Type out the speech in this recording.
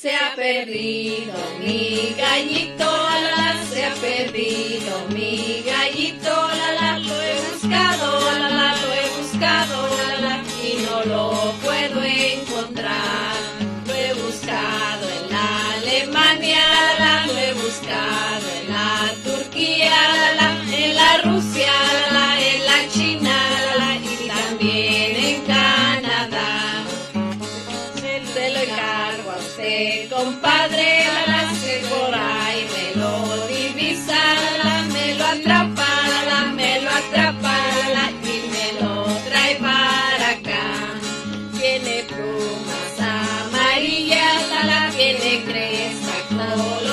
se ha perdido mi gallito, la la, se ha perdido mi gallito, la la, lo he buscado, la la, lo he buscado, la la, y no lo puedo encontrar, lo he buscado en Alemania. Este compadre la se cola y me lo divisa, me lo atrapa, la me lo atrapa la, y me lo trae para acá. Tiene plumas amarillas, la, la tiene cresta.